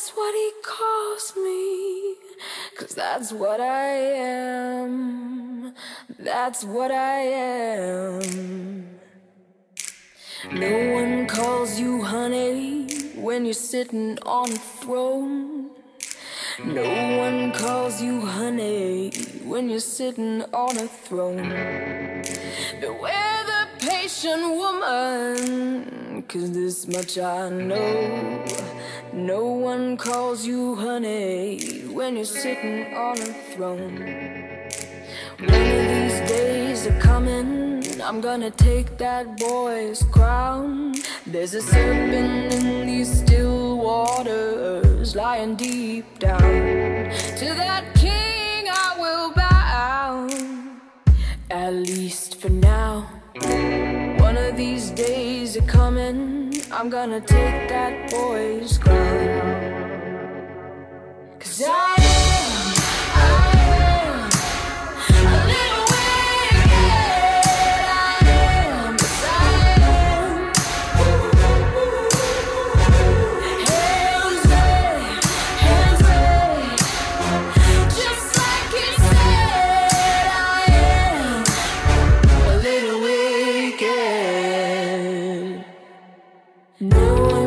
That's what he calls me. Cause that's what I am. That's what I am. No one calls you honey when you're sitting on a throne. No one calls you honey when you're sitting on a throne. Beware the patient woman, cause this much I know. No one calls you honey when you're sitting on a throne. One of these days are coming, I'm gonna take that boy's crown. There's a serpent in these still waters, lying deep down. I'm gonna take that boy's crown. Cause I No